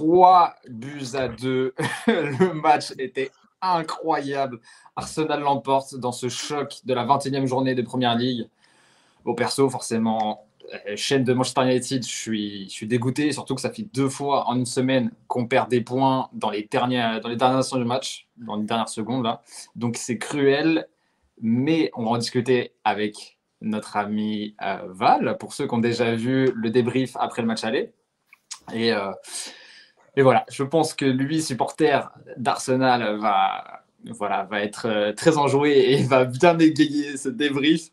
3 buts à 2. le match était incroyable. Arsenal l'emporte dans ce choc de la 21e journée de Première Ligue. Au perso, forcément, euh, chaîne de Manchester United, je suis, dégoûté, surtout que ça fait deux fois en une semaine qu'on perd des points dans les dernières, dans les dernières instants du match, dans les dernières secondes. Donc c'est cruel, mais on va en discuter avec notre ami euh, Val, pour ceux qui ont déjà vu le débrief après le match aller. Et, euh, et voilà, je pense que lui, supporter d'Arsenal, va, voilà, va être très enjoué et va bien égayer ce débrief.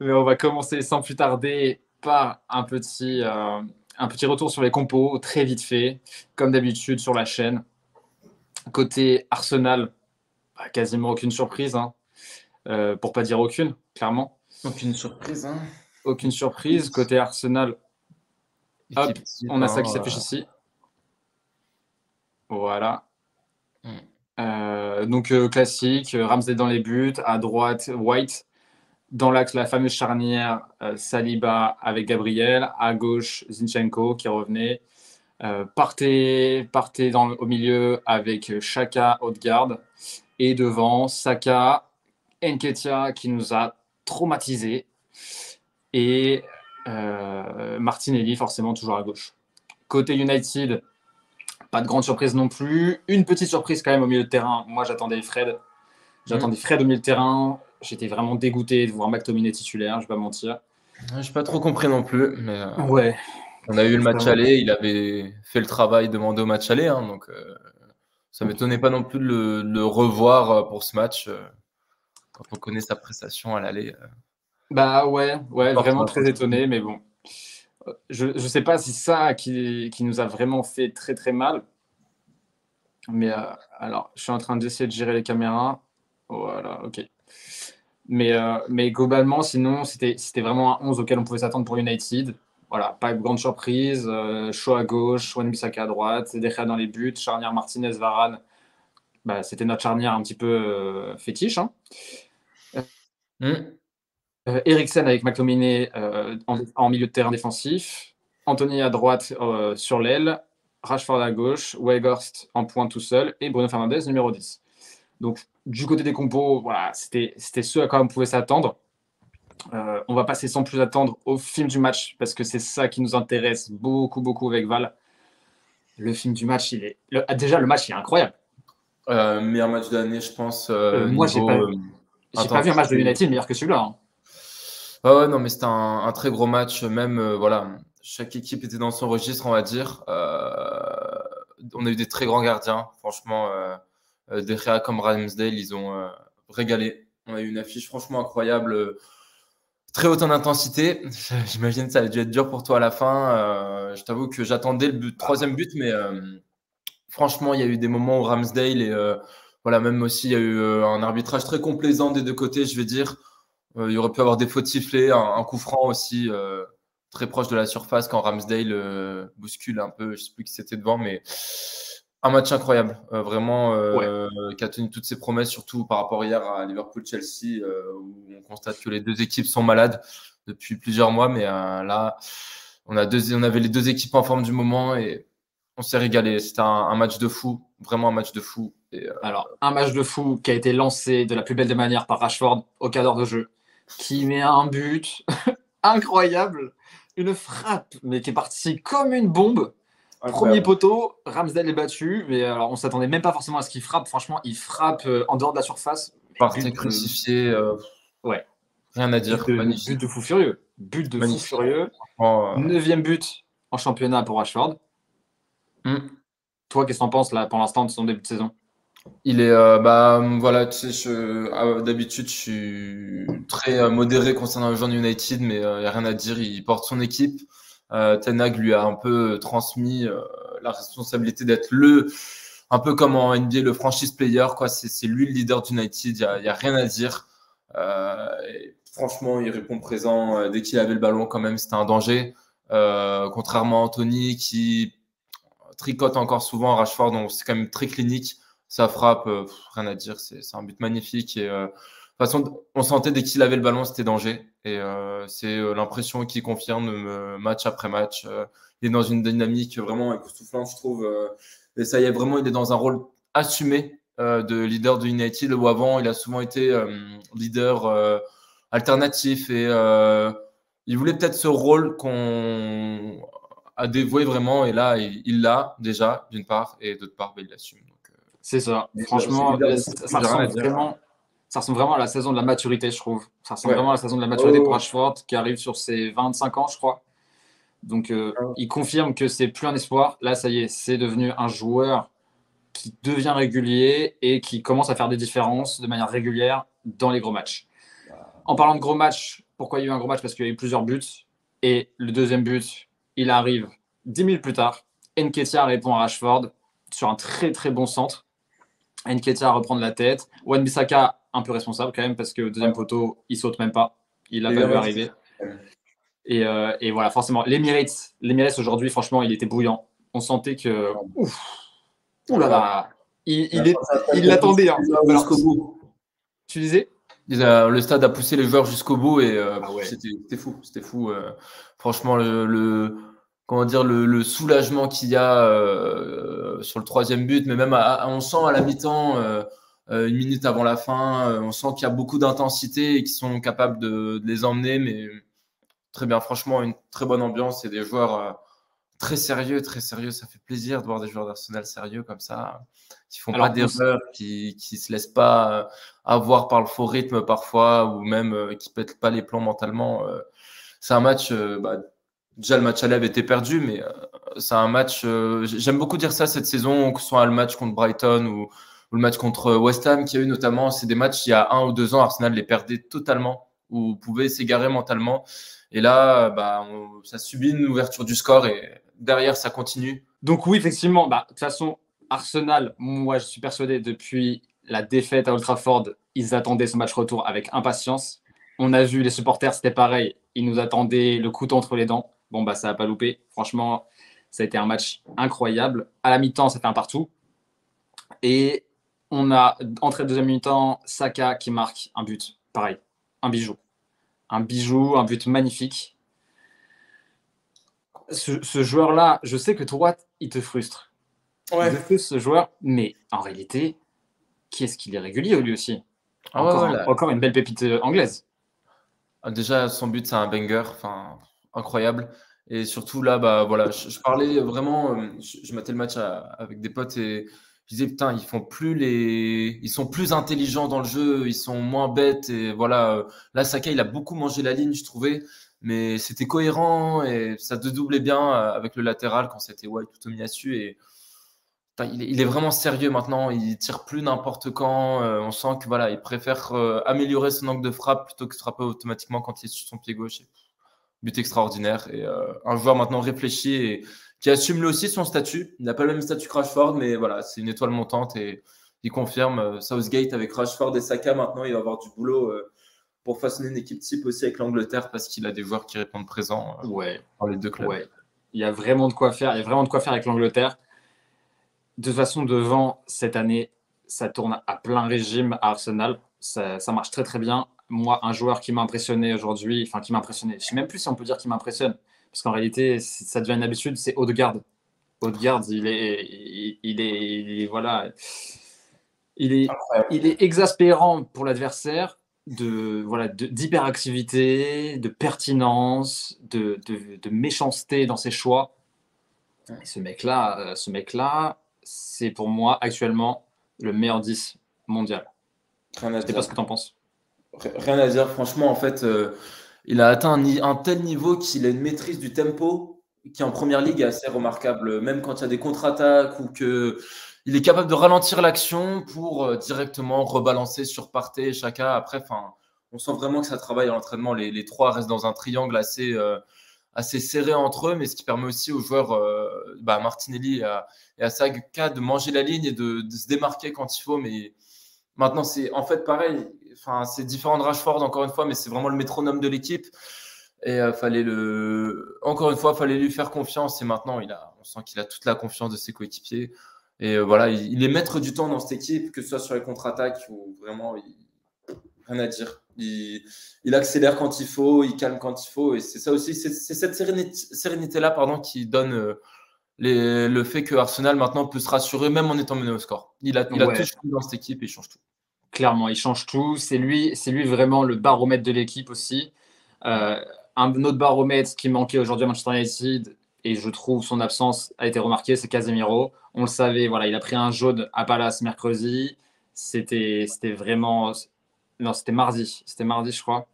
Mais on va commencer sans plus tarder par un petit, euh, un petit retour sur les compos, très vite fait, comme d'habitude sur la chaîne. Côté Arsenal, bah, quasiment aucune surprise, hein. euh, pour pas dire aucune, clairement. Aucune surprise. Hein. Aucune surprise. Côté Arsenal, hop, on a ça qui s'affiche ici. Voilà. Hmm. Euh, donc classique, Ramsey dans les buts, à droite White, dans l'axe, la fameuse charnière euh, Saliba avec Gabriel. À gauche, Zinchenko qui revenait. Euh, partez, partez dans, au milieu avec Chaka, Haute-Garde. Et devant, Saka, Enketia qui nous a traumatisés. Et euh, Martinelli, forcément, toujours à gauche. Côté United, pas de grande surprise non plus. Une petite surprise quand même au milieu de terrain. Moi, j'attendais Fred. J'attendais Fred au milieu de terrain. J'étais vraiment dégoûté de voir McTominay titulaire, je vais pas mentir. Je n'ai pas trop compris non plus, mais euh, ouais. On a eu le match aller, il avait fait le travail demandé au match aller, hein, donc euh, ça m'étonnait pas non plus de le, revoir euh, pour ce match quand on connaît sa prestation à l'aller. Bah ouais, ouais, vraiment très étonné, mais bon. Je ne sais pas si ça qui, qui, nous a vraiment fait très très mal. Mais alors, je suis en train d'essayer de gérer les caméras. Voilà, ok. Mais, euh, mais globalement, sinon, c'était vraiment un 11 auquel on pouvait s'attendre pour United. Voilà, pas de grande surprise. Euh, à gauche, Wan Bissaka à droite, Deja dans les buts, charnière Martinez, Varane. Bah, c'était notre charnière un petit peu euh, fétiche. Hein. Mm. Euh, Eriksen avec McTominay en, en, milieu de terrain défensif. Anthony à droite sur l'aile. Rashford à gauche. Weghorst en point tout seul. Et Bruno Fernandez, numéro 10. Donc, du côté des compos, voilà, c'était ce à quoi on pouvait s'attendre. Euh, on va passer sans plus attendre au film du match parce que c'est ça qui nous intéresse beaucoup, beaucoup avec Val. Le film du match, il est. Ah, déjà, le match, il est incroyable. Euh, meilleur match de l'année, je pense. Euh, moi, j'ai pas, pas vu un match de United meilleur que celui-là. Hein. Ouais, non, mais c'était un, très gros match. Même, voilà, chaque équipe était dans son registre, on va dire. on a eu des très grands gardiens, franchement. Euh, des réa comme Ramsdale, ils ont euh, régalé. On a eu une affiche franchement incroyable, euh, très haute en intensité. J'imagine que ça a dû être dur pour toi à la fin. je t'avoue que j'attendais le troisième but, mais franchement, il y a eu des moments où Ramsdale et voilà, même aussi, il y a eu un arbitrage très complaisant des deux côtés, je vais dire. Il y aurait pu avoir des fautes sifflées, un, coup franc aussi très proche de la surface quand Ramsdale bouscule un peu. Je ne sais plus qui c'était devant, mais un match incroyable, euh, vraiment, euh, qui a tenu toutes ses promesses, surtout par rapport hier à Liverpool-Chelsea, euh, où on constate que les deux équipes sont malades depuis plusieurs mois. Mais là, on, a deux, on avait les deux équipes en forme du moment et on s'est régalé. C'était un, match de fou, vraiment un match de fou. Et, Alors, un match de fou qui a été lancé de la plus belle des manières par Rashford au cadre de jeu, qui met un but incroyable, une frappe, mais qui est partie comme une bombe. Premier poteau, Ramsdale est battu, mais alors on s'attendait même pas forcément à ce qu'il frappe. Franchement, il frappe euh, en dehors de la surface. Partie crucifié. Euh, ouais. Rien à dire. But de, fou furieux. But de fou furieux. Euh, Neuvième but en championnat pour Ashford. Hmm. Toi, qu'est-ce que tu en penses là pour l'instant de son début de saison? Il est, bah, voilà, tu sais, ah, d'habitude, je suis très modéré concernant le joueur United, mais il n'y a rien à dire. Il porte son équipe. Euh, Tenag lui a un peu transmis euh, la responsabilité d'être le, un peu comme en NBA, le franchise player. Quoi. C'est, lui le leader d'United, il n'y a, rien à dire. Euh, franchement, il répond présent dès qu'il avait le ballon, quand même, c'était un danger. contrairement à Anthony qui tricote encore souvent Rashford, donc c'est quand même très clinique. Ça frappe, rien à dire, c'est, un but magnifique. Et façon, on sentait dès qu'il avait le ballon, c'était danger. Et euh, c'est euh, l'impression qu'il confirme euh, match après match. il est dans une dynamique vraiment époustouflante, je trouve. et ça y est, vraiment, il est dans un rôle assumé de leader de United. Où avant, il a souvent été leader alternatif et il voulait peut-être ce rôle qu'on a dévoué vraiment. Et là, il l'a déjà, d'une part, et d'autre part, ben, il l'assume. C'est ça. Franchement, ça ressemble vraiment ça ressemble vraiment à la saison de la maturité, je trouve. Ça ressemble vraiment à la saison de la maturité pour Ashford, qui arrive sur ses 25 ans, je crois. Donc, euh, il confirme que c'est plus un espoir. Là, ça y est, c'est devenu un joueur qui devient régulier et qui commence à faire des différences de manière régulière dans les gros matchs. En parlant de gros matchs, pourquoi il y a eu un gros match? Parce qu'il y a eu plusieurs buts. Et le deuxième but, il arrive 10 minutes plus tard. Enketia répond à Rashford sur un très très bon centre. Enketia reprend de la tête. Wan Bissaka un peu responsable quand même parce que deuxième poteau, il saute même pas. Il a pas vu arriver. Et, euh, et, voilà, forcément, l'Emirates, l'Emirates aujourd'hui, franchement, il était bouillant. On sentait que. Ouf, là là, il, il l'attendait. Hein. Tu disais? Le stade a poussé les joueurs jusqu'au bout et euh, ah c'était fou. C'était fou. Euh. franchement, le, comment dire, le, soulagement qu'il y a sur le troisième but, mais même on sent à la mi-temps euh, une minute avant la fin. Euh, on sent qu'il y a beaucoup d'intensité et qu'ils sont capables de, les emmener. Mais très bien, franchement, une très bonne ambiance et des joueurs euh, très sérieux, très sérieux. Ça fait plaisir de voir des joueurs d'Arsenal sérieux comme ça, qui font pas d'erreurs, qui, qui se laissent pas avoir par le faux rythme parfois, ou même qui pètent pas les plans mentalement. c'est un match. Bah, déjà, le match à avait été perdu, mais c'est un match. J'aime beaucoup dire ça cette saison, que ce soit le match contre Brighton ou le match contre West Ham qui a eu notamment, c'est des matchs il y a un ou deux ans, Arsenal les perdait totalement ou pouvait s'égarer mentalement. Et là, bah, ça subit une ouverture du score et derrière, ça continue. Donc oui, effectivement, bah, de toute façon, Arsenal, moi, je suis persuadé depuis la défaite à Old Trafford, ils attendaient ce match retour avec impatience. On a vu les supporters, c'était pareil. Ils nous attendaient le couteau entre les dents. Bon, bah, ça n'a pas loupé. Franchement, ça a été un match incroyable. À la mi-temps, ça fait un partout. Et on a, entrée de deuxième mi-temps, Saka qui marque un but. Pareil, un bijou. Un bijou, un but magnifique. Ce, joueur-là, je sais que toi, il te frustre. Ouais. Il te frustre ce joueur, mais en réalité, qui est-ce qu'il est régulier lui aussi? Ah encore, une belle pépite euh, anglaise. Ah, déjà, son but, c'est un banger, enfin, incroyable. Et surtout là, bah voilà, je, parlais vraiment, euh, je, je le match avec des potes et je disais putain ils font plus les ils sont plus intelligents dans le jeu ils sont moins bêtes et voilà là Saka il a beaucoup mangé la ligne je trouvais mais c'était cohérent et ça doublait bien euh, avec le latéral quand c'était White tout Tomiyasu et il est, vraiment sérieux maintenant il tire plus n'importe quand euh, on sent que voilà il préfère euh, améliorer son angle de frappe plutôt que de frapper automatiquement quand il est sur son pied gauche but extraordinaire et un joueur maintenant réfléchi et qui assume lui aussi son statut. Il n'a pas le même statut que Rashford, mais voilà, c'est une étoile montante et il confirme euh, Southgate avec Rashford et Saka. Maintenant, il va avoir du boulot euh, pour façonner une équipe type aussi avec l'Angleterre parce qu'il a des joueurs qui répondent présents euh, ouais. dans les deux clubs. Ouais. Il y a vraiment de quoi faire. Il y a vraiment de quoi faire avec l'Angleterre. De toute façon, devant cette année, ça tourne à plein régime à Arsenal. Ça, ça marche très très bien. Moi, un joueur qui m'a impressionné aujourd'hui, enfin qui m'a impressionné, je ne sais même plus si on peut dire qu'il m'impressionne, parce qu'en réalité, ça devient une habitude, c'est Odegaard. Odegaard, il est, il, est, voilà, il est, il est exaspérant pour l'adversaire de voilà d'hyperactivité, de, pertinence, de, de, méchanceté dans ses choix. Et ce mec-là, euh, ce mec-là, c'est pour moi actuellement le meilleur 10 mondial. À sais pas ce que tu en penses. Rien à dire, franchement, en fait. Euh, il a atteint un, tel niveau qu'il a une maîtrise du tempo qui en première ligue est assez remarquable, même quand il y a des contre-attaques ou que il est capable de ralentir l'action pour euh, directement rebalancer sur parté chacun. Après, enfin, on sent vraiment que ça travaille à l'entraînement. Les, trois restent dans un triangle assez, euh, assez serré entre eux, mais ce qui permet aussi aux joueurs, bah, Martinelli et à, et de manger la ligne et de, de, se démarquer quand il faut. Mais maintenant, c'est en fait pareil. Enfin, c'est différent de Rashford, encore une fois, mais c'est vraiment le métronome de l'équipe. Et euh, fallait le, encore une fois, fallait lui faire confiance. Et maintenant, il a, on sent qu'il a toute la confiance de ses coéquipiers. Et euh, voilà, il, est maître du temps dans cette équipe, que ce soit sur les contre-attaques ou vraiment, rien à dire. Il, accélère quand il faut, il calme quand il faut. Et c'est ça aussi, c'est cette sérénité-là pardon, qui donne euh, le fait que Arsenal maintenant peut se rassurer même en étant mené au score. Il a, il a tout dans cette équipe et il change tout. Clairement, il change tout. C'est lui, c'est lui vraiment le baromètre de l'équipe aussi. Euh, un autre baromètre qui manquait aujourd'hui à Manchester United, et je trouve son absence a été remarquée, c'est Casemiro. On le savait, voilà, il a pris un jaune à Palace mercredi. C'était, c'était vraiment, non, c'était mardi, c'était mardi, je crois.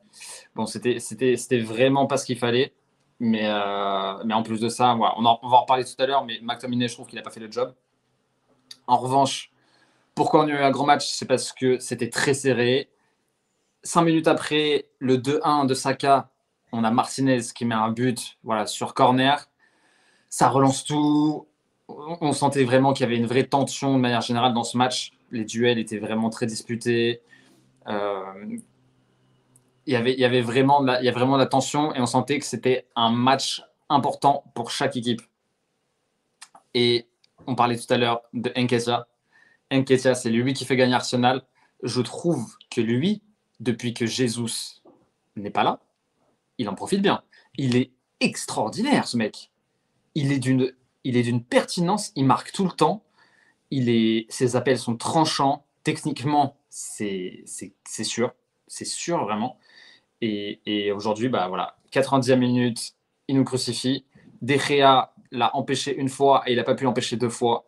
Bon, c'était, c'était, c'était vraiment pas ce qu'il fallait. Mais, euh, mais en plus de ça, on, on, va en reparler tout à l'heure, mais McTominay, je trouve qu'il n'a pas fait le job. En revanche, pourquoi on a eu un grand match C'est parce que c'était très serré. Cinq minutes après le 2-1 de Saka, on a Martinez qui met un but voilà, sur corner ça relance tout. On sentait vraiment qu'il y avait une vraie tension de manière générale dans ce match. Les duels étaient vraiment très disputés. Euh, il, y avait, il, y avait vraiment il y a vraiment la tension et on sentait que c'était un match important pour chaque équipe. Et on parlait tout à l'heure de Nketiah. Nketiah, c'est lui qui fait gagner Arsenal. Je trouve que lui, depuis que Jesus n'est pas là, il en profite bien. Il est extraordinaire, ce mec il est d'une pertinence, il marque tout le temps. Il est, ses appels sont tranchants. Techniquement, c'est sûr. C'est sûr, vraiment. Et, et aujourd'hui, bah, voilà, 90e minute, il nous crucifie. De l'a empêché une fois et il n'a pas pu l'empêcher deux fois.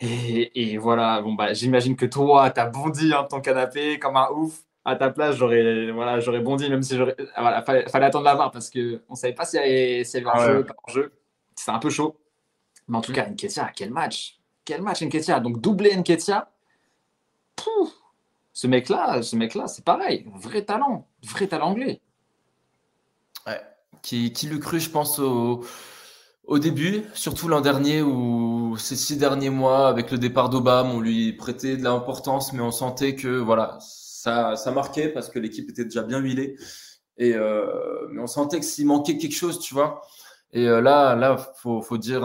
Et, et voilà, bon, bah, j'imagine que toi, tu as bondi dans ton canapé comme un ouf. À ta place, j'aurais voilà, bondi, même si j'aurais. Voilà, fallait, fallait attendre la VAR parce qu'on ne savait pas s'il y avait, y avait un jeu, pas un jeu. C'était un peu chaud. Mais en tout cas, Nketia, quel match Quel match Nketia Donc doublé Nketia, ce mec-là, ce mec-là, c'est pareil, vrai talent, vrai talent anglais. Ouais. Qui, qui le cru, je pense, au, début, surtout l'an dernier, où ces six derniers mois, avec le départ d'Obama, on lui prêtait de l'importance, mais on sentait que voilà, ça, ça marquait parce que l'équipe était déjà bien huilée. Et euh, mais on sentait que s'il manquait quelque chose, tu vois, et euh, là, là, faut, faut dire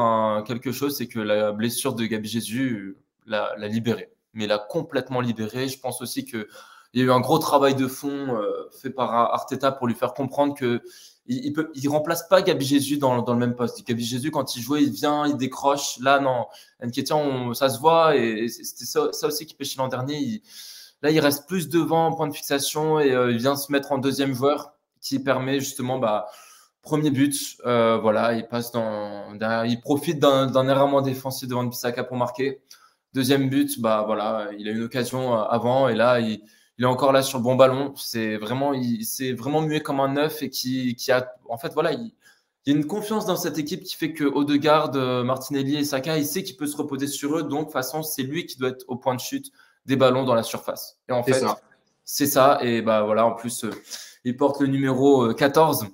quelque chose, c'est que la blessure de Gabi Jésus l'a libéré, mais l'a complètement libéré. Je pense aussi que il y a eu un gros travail de fond euh, fait par Arteta pour lui faire comprendre que il, il remplace pas Gabi Jésus dans, le même poste. Gabi Jésus, quand il jouait, il vient, il décroche. Là, non. Nketiah, ça se voit et c'était ça, aussi qui pêchait l'an dernier. là, il reste plus devant en point de fixation et euh, il vient se mettre en deuxième joueur qui permet justement bah, Premier but, euh, voilà, il passe dans, il profite d'un errement défensif devant Bissaka pour marquer. Deuxième but, bah voilà, il a une occasion euh, avant et là il, est encore là sur le bon ballon. C'est vraiment, il s'est vraiment mué comme un neuf et qui, qui a, en fait voilà, il, y a une confiance dans cette équipe qui fait que Odegaard, euh, Martinelli et Saka, il sait qu'il peut se reposer sur eux. Donc de toute façon, c'est lui qui doit être au point de chute des ballons dans la surface. Et en fait, c'est ça. Et bah voilà, en plus, il porte le numéro 14.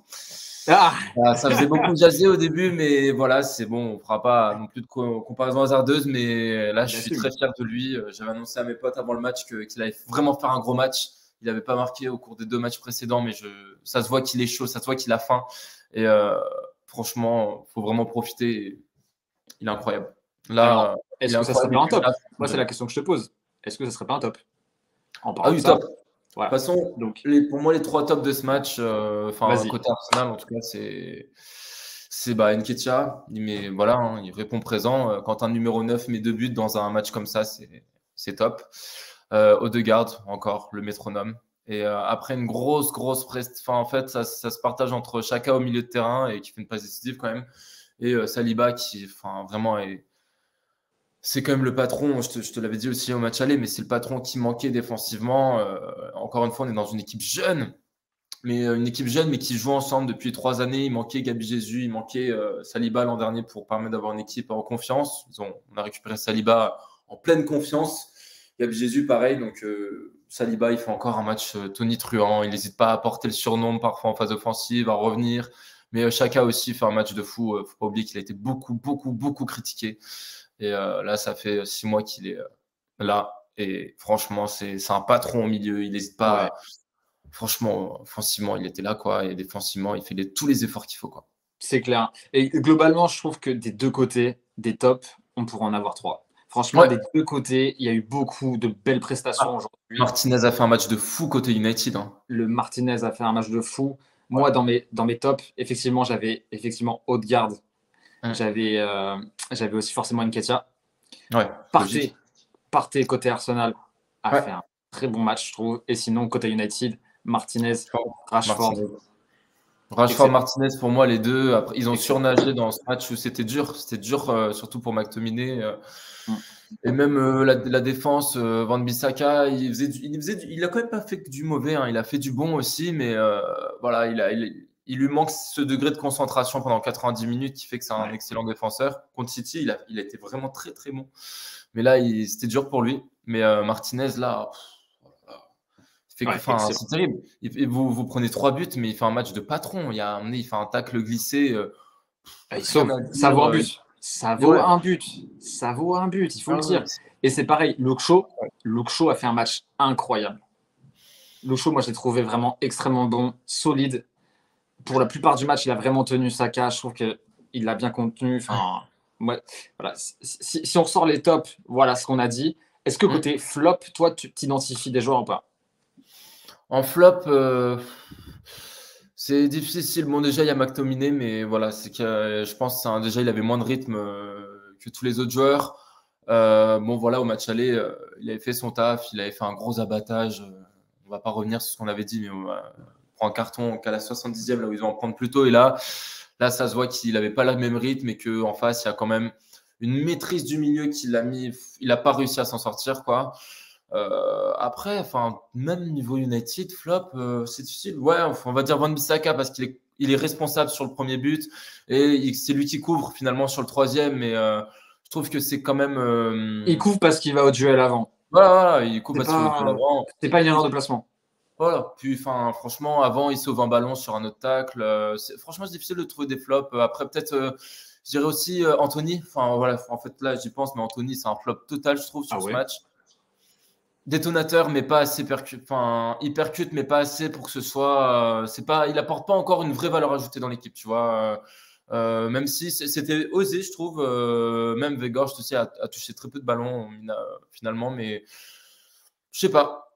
Ah. ah. ça faisait beaucoup jaser au début, mais voilà, c'est bon, on ne fera pas non plus de comparaison hasardeuse, mais là, je suis très fier de lui. Euh, j'avais annoncé à mes potes avant le match qu'il allait vraiment faire un gros match. Il n'avait pas marqué au cours des deux matchs précédents, mais je, ça se voit qu'il est chaud, ça se voit qu'il a faim. Et euh, franchement, il faut vraiment profiter. Il est incroyable. Là, est-ce que ça serait pas un top? Moi, c'est la question que je te pose. Est-ce que ça serait pas un top? En ah oui, top. De toute façon, donc, pour moi, les trois tops de ce match, euh, enfin, côté Arsenal, en tout cas, c'est c'est bah, Nketia. Mais voilà, hein, il répond présent. Euh, quand un numéro 9 met deux buts dans un match comme ça, c'est top. Euh, Odegaard, encore, le métronome. Et euh, après une grosse, grosse presse, enfin, en fait, ça, ça, se partage entre chacun au milieu de terrain et qui fait une passe décisive quand même. Et Saliba qui, enfin, vraiment est c'est quand même le patron, je te, l'avais dit aussi au match aller, mais c'est le patron qui manquait défensivement. Euh, encore une fois, on est dans une équipe jeune, mais euh, une équipe jeune, mais qui joue ensemble depuis trois années. Il manquait Gabi Jésus, il manquait euh, Saliba l'an dernier pour permettre d'avoir une équipe en confiance. on a récupéré Saliba en pleine confiance. Gabi Jésus, pareil. Donc, Saliba, il fait encore un match tonitruant. Il n'hésite pas à porter le surnom parfois en phase offensive, à revenir. Mais Chaka aussi fait un match de fou. Il ne faut pas oublier qu'il a été beaucoup, beaucoup, beaucoup critiqué. Et euh, là, ça fait six mois qu'il est euh, là. Et franchement, c'est un patron au milieu. Il n'hésite pas. Franchement, offensivement, il était là, quoi. Et défensivement, il fait tous les efforts qu'il faut, quoi. C'est clair. Et globalement, je trouve que des deux côtés, des tops, on pourrait en avoir trois. Franchement, des deux côtés, il y a eu beaucoup de belles prestations ah, aujourd'hui. Martinez a fait un match de fou côté United. Hein. Le Martinez a fait un match de fou. Moi, dans mes, dans mes tops, effectivement, j'avais effectivement Haute-Garde. J'avais euh, j'avais aussi forcément Nketia. Ouais, partez, partez côté Arsenal a fait un très bon match, je trouve. Et sinon, côté United, Martinez, Rashford. Rashford, Martinez, pour moi, les deux, après, ils ont surnagé dans ce match où c'était dur. C'était dur, euh, surtout pour McTominay. Euh, mm. Et même euh, la, défense, Van Bissaka, il, faisait il, faisait il a quand même pas fait que du mauvais. Hein. Il a fait du bon aussi, mais voilà, il, a, il, lui manque ce degré de concentration pendant 90 minutes qui fait que c'est un excellent défenseur. Contre City, il a, il a été vraiment très très bon. Mais là, c'était dur pour lui. Mais Martinez, là, c'est terrible. vous, vous prenez trois buts, mais il fait un match de patron. Il, y a, il fait un tacle glissé. Euh, ah, ça vaut un but. Ça vaut un but. Ça vaut un but, il faut le dire. Et c'est pareil, Luke Shaw, a fait un match incroyable. Luke moi, je l'ai trouvé vraiment extrêmement bon, solide. Pour la plupart du match, il a vraiment tenu sa cage. Je trouve qu'il l'a bien contenu. Enfin, voilà. si, on ressort les tops, voilà ce qu'on a dit. Est-ce que mm. côté flop, toi, tu t'identifies des joueurs ou pas? En flop, euh, c'est difficile. Bon, déjà, il y a McTominay, mais voilà, c'est que euh, je pense déjà, il avait moins de rythme euh, que tous les autres joueurs. bon, voilà, au match aller, il avait fait son taf, il avait fait un gros abattage. on va pas revenir sur ce qu'on avait dit, mais on, prend un carton qu'à la 70e, là où ils vont en prendre plus tôt. Et là, là ça se voit qu'il n'avait pas le même rythme et qu'en face, il y a quand même une maîtrise du milieu qu'il a mis. Il n'a pas réussi à s'en sortir, quoi. Euh, après, enfin, même niveau United, flop, euh, c'est difficile. Ouais, on va dire Van Bissaka parce qu'il est, il est responsable sur le premier but et c'est lui qui couvre finalement sur le troisième. Mais euh, je trouve que c'est quand même. Il couvre parce qu'il va au duel avant. Voilà, voilà il couvre parce qu'il va au duel avant. C'est pas une erreur de placement. Voilà. Puis, enfin, franchement, avant, il sauve un ballon sur un autre tacle. franchement, c'est difficile de trouver des flops. Après, peut-être. je dirais aussi Anthony. Enfin, voilà. En fait, là, j'y pense, mais Anthony, c'est un flop total, je trouve, sur ah ce match détonateur, mais pas assez percute, enfin hyper cute, mais pas assez pour que ce soit. Euh, c'est pas, il apporte pas encore une vraie valeur ajoutée dans l'équipe, tu vois. Euh, euh, même si c'était osé, je trouve. même Vegor, je sais, a, a, touché très peu de ballons finalement, mais je sais pas.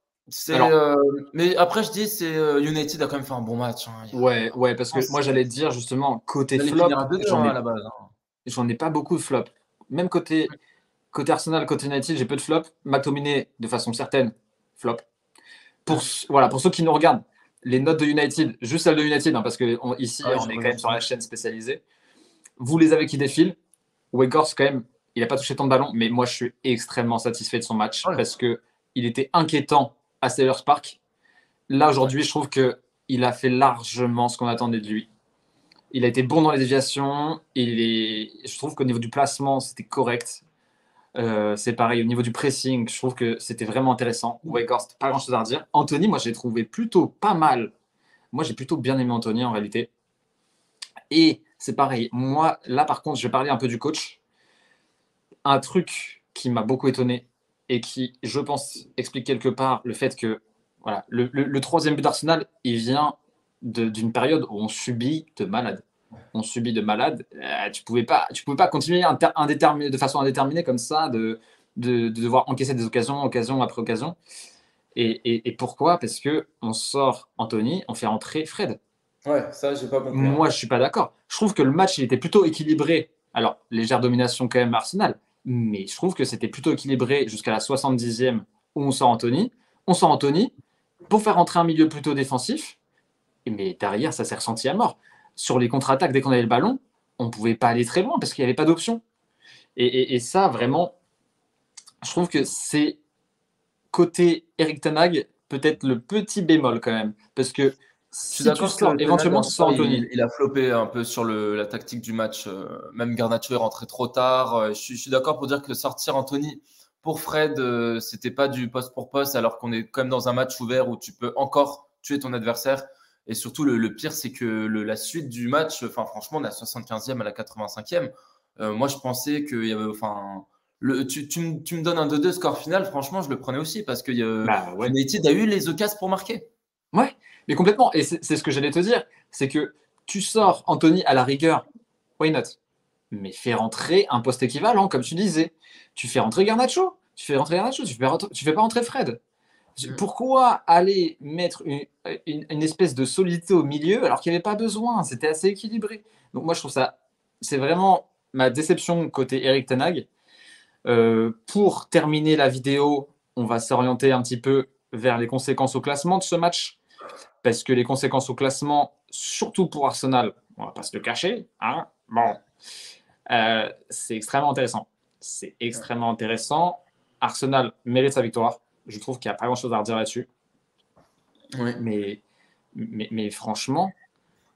mais après, je dis, c'est United a quand même fait un bon match. Hein. Ouais, ouais, parce que ah, moi j'allais dire justement côté flop, j'en ai, hein. j'en ai pas beaucoup de flop. Même côté, Côté Arsenal, côté United, j'ai peu de flop. McTominay, de façon certaine, flop. Pour, voilà, pour ceux qui nous regardent, les notes de United, juste celles de United, hein, parce que ici, ah on est quand même sur la chaîne spécialisée. Vous les avez qui défilent. Weghorst, quand même, il n'a pas touché tant de ballons, mais moi, je suis extrêmement satisfait de son match parce qu'il était inquiétant à Sellers Park. Là, aujourd'hui, je trouve qu'il a fait largement ce qu'on attendait de lui. Il a été bon dans les déviations. Il est... Je trouve qu'au niveau du placement, c'était correct. Euh, c'est pareil au niveau du pressing, je trouve que c'était vraiment intéressant. Weghorst, pas grand chose à dire. Anthony, moi j'ai trouvé plutôt pas mal. Moi j'ai plutôt bien aimé Anthony en réalité. Et c'est pareil, moi là par contre, je vais parler un peu du coach. Un truc qui m'a beaucoup étonné et qui, je pense, explique quelque part le fait que voilà, le, le troisième but d'Arsenal, il vient d'une période où on subit de malades on subit de malades, euh, tu pouvais pas, tu pouvais pas continuer de façon indéterminée comme ça, de, de, devoir encaisser des occasions, occasion après occasion. Et, pourquoi? Parce que on sort Anthony, on fait entrer Fred. Ouais, ça, j'ai pas compris. Moi, je suis pas d'accord. Je trouve que le match, il était plutôt équilibré. Alors, légère domination quand même Arsenal, mais je trouve que c'était plutôt équilibré jusqu'à la 70e où on sort Anthony. On sort Anthony pour faire entrer un milieu plutôt défensif, mais derrière, ça s'est ressenti à mort sur les contre-attaques, dès qu'on avait le ballon, on ne pouvait pas aller très loin parce qu'il n'y avait pas d'option. Et, ça, vraiment, je trouve que c'est côté Eric Tanag, peut-être le petit bémol quand même. Parce que si tu sors, éventuellement, tu sors Anthony. Il, a flopé un peu sur la tactique du match. Euh, même Garnacho est rentré trop tard. Euh, je, suis d'accord pour dire que sortir Anthony pour Fred, euh, c'était pas du poste pour poste, alors qu'on est quand même dans un match ouvert où tu peux encore tuer ton adversaire. Et surtout, le, pire, c'est que la suite du match, enfin, franchement, on a 75e à la 85e. Euh, moi, je pensais qu'il y avait. Enfin, le, tu, tu, me donnes un 2-2 score final, franchement, je le prenais aussi parce que bah, United a eu les occasions pour marquer. Ouais, mais complètement. Et c'est ce que j'allais te dire c'est que tu sors Anthony à la rigueur, why not? Mais fais rentrer un poste équivalent, comme tu disais. Tu fais rentrer Garnacho, tu fais rentrer Garnacho, tu fais, tu fais pas rentrer Fred. Pourquoi aller mettre une, espèce de solidité au milieu alors qu'il n'y avait pas besoin? C'était assez équilibré. Donc moi, je trouve ça, c'est vraiment ma déception côté Eric Tenag. Euh, pour terminer la vidéo, on va s'orienter un petit peu vers les conséquences au classement de ce match. Parce que les conséquences au classement, surtout pour Arsenal, on va pas se le cacher, hein bon, euh, c'est extrêmement intéressant. C'est extrêmement intéressant. Arsenal mérite sa victoire. Je trouve qu'il n'y a pas grand-chose à redire là-dessus. Mais, mais, franchement,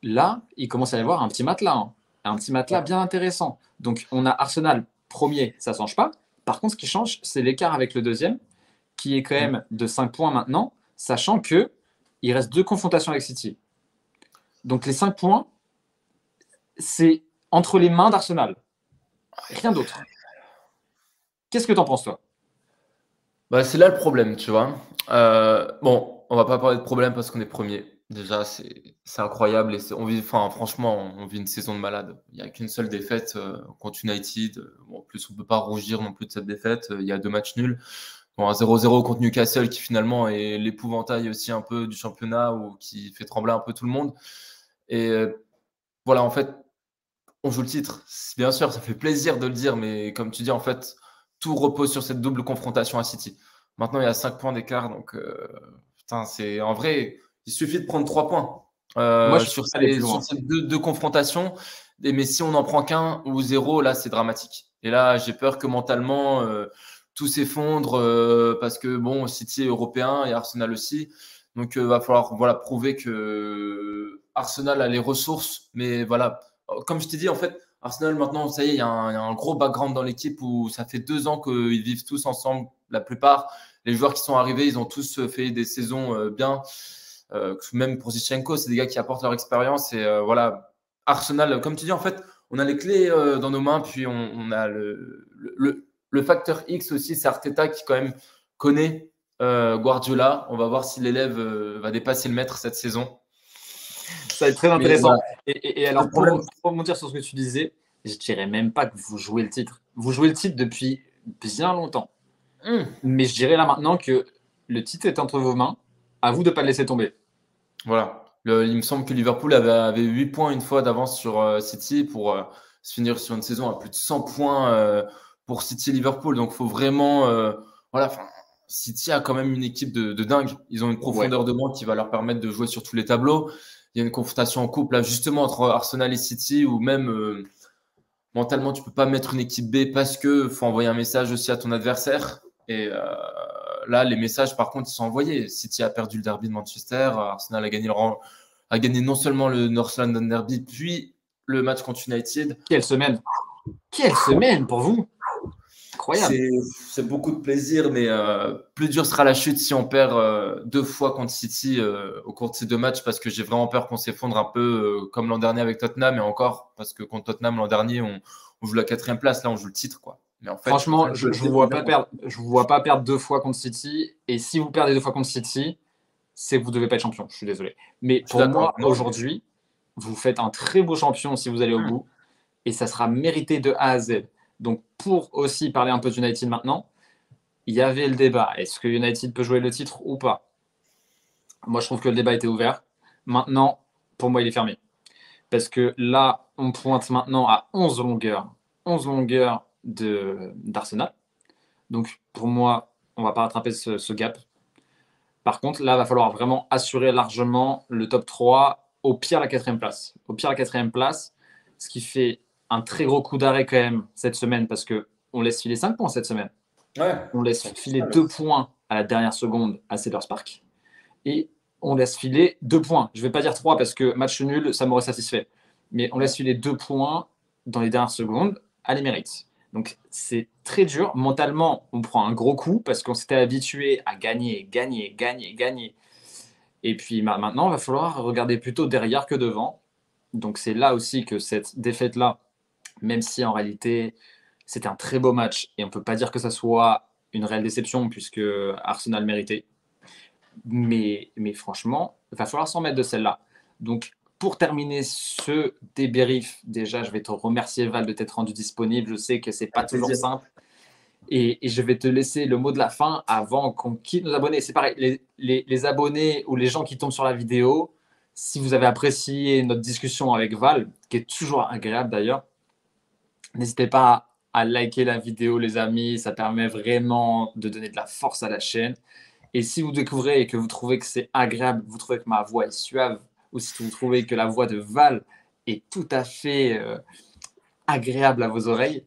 là, il commence à y avoir un petit matelas. Hein. Un petit matelas bien intéressant. Donc, on a Arsenal premier, ça ne change pas. Par contre, ce qui change, c'est l'écart avec le deuxième, qui est quand même de 5 points maintenant, sachant que il reste deux confrontations avec City. Donc, les 5 points, c'est entre les mains d'Arsenal. Rien d'autre. Qu'est-ce que tu en penses, toi? Bah, c'est là le problème, tu vois. Euh, bon, on va pas parler de problème parce qu'on est premier. Déjà, c'est incroyable et on vit, enfin, franchement, on vit une saison de malade. Il n'y a qu'une seule défaite euh, contre United. En plus, on ne peut pas rougir non plus de cette défaite. Il y a deux matchs nuls. Bon, un 0-0 contre Newcastle qui finalement est l'épouvantail aussi un peu du championnat ou qui fait trembler un peu tout le monde. Et euh, voilà, en fait, on joue le titre. Bien sûr, ça fait plaisir de le dire, mais comme tu dis, en fait, tout repose sur cette double confrontation à City. Maintenant, il y a 5 points d'écart, donc euh, putain, c'est en vrai, il suffit de prendre 3 points euh, sur, ces, deux, confrontations. mais si on n'en prend qu'un ou zéro, là, c'est dramatique. Et là, j'ai peur que mentalement, euh, tout s'effondre parce que bon, City est européen et Arsenal aussi. Donc, il va falloir voilà, prouver que Arsenal a les ressources. Mais voilà, comme je t'ai dit, en fait, Arsenal, maintenant, ça y est, il y, a un, gros background dans l'équipe où ça fait deux ans qu'ils vivent tous ensemble. La plupart, les joueurs qui sont arrivés, ils ont tous fait des saisons euh, bien. Euh, même pour Zichenko, c'est des gars qui apportent leur expérience. Et euh, voilà, Arsenal, comme tu dis, en fait, on a les clés dans nos mains, puis on, a le, le, facteur X aussi, c'est Arteta qui, quand même, connaît Guardiola. On va voir si l'élève va dépasser le maître cette saison. Ça va être très intéressant. Et, alors, pour, remonter sur ce que tu disais, je ne dirais même pas que vous jouez le titre. Vous jouez le titre depuis bien longtemps. Hmm. Mais je dirais là maintenant que le titre est entre vos mains. À vous de ne pas le laisser tomber. Voilà. il me semble que Liverpool avait, avait 8 points une fois d'avance sur euh, City pour euh, se finir sur une saison à plus de 100 points euh, pour City-Liverpool. Donc, il faut vraiment. voilà, City a quand même une équipe de, dingue. Ils ont une profondeur de banc qui va leur permettre de jouer sur tous les tableaux il y a une confrontation en couple là, justement entre Arsenal et City ou même euh, mentalement tu peux pas mettre une équipe B parce que faut envoyer un message aussi à ton adversaire. Et euh, là les messages par contre ils sont envoyés. City a perdu le derby de Manchester Arsenal a gagné le a gagné non seulement le North London Derby puis le match contre United. Quelle semaine! Quelle semaine pour vous c'est beaucoup de plaisir, mais euh, plus dur sera la chute si on perd euh, deux fois contre City euh, au cours de ces deux matchs, parce que j'ai vraiment peur qu'on s'effondre un peu comme l'an dernier avec Tottenham, et encore, parce que contre Tottenham l'an dernier, on, joue la quatrième place, là on joue le titre. quoi. Mais en fait, Franchement, je ne vous, vois pas perdre, je vous vois pas perdre deux fois contre City, et si vous perdez deux fois contre City, c'est que vous devez pas être champion, je suis désolé. Mais pour moi, aujourd'hui, vous faites un très beau champion si vous allez au hmm. bout, et ça sera mérité de A à Z. Donc, pour aussi parler un peu d'United maintenant, il y avait le débat. Est-ce que United peut jouer le titre ou pas? Moi, je trouve que le débat était ouvert. Maintenant, pour moi, il est fermé. Parce que là, on pointe maintenant à 11 longueurs. 11 longueurs d'Arsenal. Donc, pour moi, on ne va pas rattraper ce, gap. Par contre, là, il va falloir vraiment assurer largement le top 3, au pire la quatrième place. Au pire la quatrième place, ce qui fait un très gros coup d'arrêt quand même cette semaine parce que on laisse filer 5 points cette semaine. On laisse filer 2 points à la dernière seconde à Sellers Park. Et on laisse filer 2 points. Je ne vais pas dire 3 parce que match nul, ça m'aurait satisfait. Mais on laisse filer 2 points dans les dernières secondes à l'Emirates. Donc c'est très dur. Mentalement, on prend un gros coup parce qu'on s'était habitué à gagner, gagner, gagner, gagner. Et puis maintenant, il va falloir regarder plutôt derrière que devant. Donc c'est là aussi que cette défaite-là, même si en réalité c'était un très beau match et on ne peut pas dire que ça soit une réelle déception puisque Arsenal méritait. Mais, mais franchement, il va falloir s'en mettre de celle-là. Donc pour terminer ce débrief, déjà, je vais te remercier, Val, de t'être rendu disponible. Je sais que c'est pas toujours simple. Et, je vais te laisser le mot de la fin avant qu'on quitte nos abonnés. C'est pareil, les, abonnés ou les gens qui tombent sur la vidéo, si vous avez apprécié notre discussion avec Val, qui est toujours agréable d'ailleurs, n'hésitez pas à liker la vidéo, les amis. Ça permet vraiment de donner de la force à la chaîne. Et si vous découvrez et que vous trouvez que c'est agréable, vous trouvez que ma voix est suave, ou si vous trouvez que la voix de Val est tout à fait euh, agréable à vos oreilles,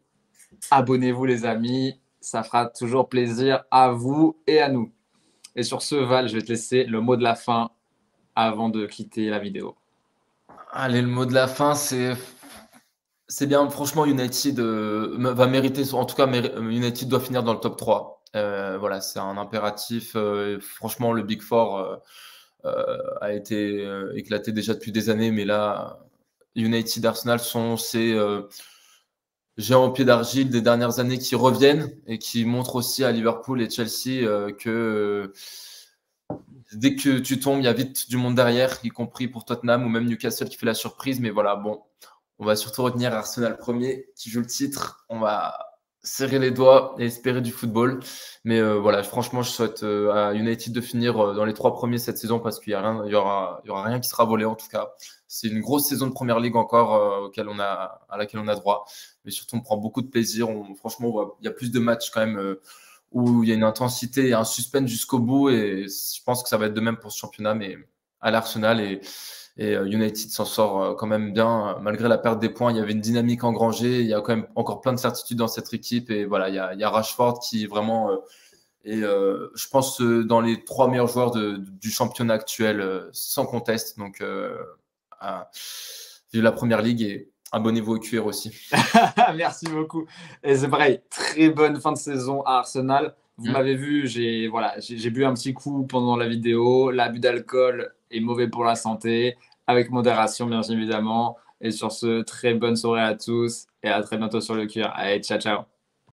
abonnez-vous les amis, ça fera toujours plaisir à vous et à nous. Et sur ce, Val, je vais te laisser le mot de la fin avant de quitter la vidéo. Allez, le mot de la fin, c'est c'est bien. Franchement, United euh, va mériter, en tout cas, United doit finir dans le top 3. Euh, voilà, c'est un impératif. franchement, le Big Four a été éclaté déjà depuis des années, mais là, United Arsenal sont ces géants au pied d'argile des dernières années qui reviennent et qui montrent aussi à Liverpool et Chelsea euh, que euh, dès que tu tombes, il y a vite du monde derrière, y compris pour Tottenham ou même Newcastle qui fait la surprise. Mais voilà, bon, on va surtout retenir Arsenal premier qui joue le titre. On va serrer les doigts et espérer du football. Mais euh, voilà, franchement, je souhaite à United de finir dans les trois premiers cette saison parce qu'il y, a y, aura, y aura rien qui sera volé en tout cas. C'est une grosse saison de première ligue encore auquel on a, à laquelle on a droit mais surtout on prend beaucoup de plaisir. On, franchement, il y a plus de matchs quand même euh, où il y a une intensité et un suspense jusqu'au bout. Et je pense que ça va être de même pour ce championnat, mais à l'Arsenal et, euh, United s'en sort euh, quand même bien. Malgré la perte des points, il y avait une dynamique engrangée. Il y a quand même encore plein de certitudes dans cette équipe. Et voilà, il y a, Rashford qui vraiment et je pense dans les trois meilleurs joueurs du championnat actuel, sans conteste. Donc, j'ai la première ligue et Abonnez-vous au QR aussi. Merci beaucoup. Et c'est pareil, très bonne fin de saison à Arsenal. Vous mm. m'avez vu, j'ai voilà, j'ai bu un petit coup pendant la vidéo. L'abus d'alcool est mauvais pour la santé, avec modération bien évidemment. Et sur ce, très bonne soirée à tous et à très bientôt sur le QR. Allez, ciao ciao.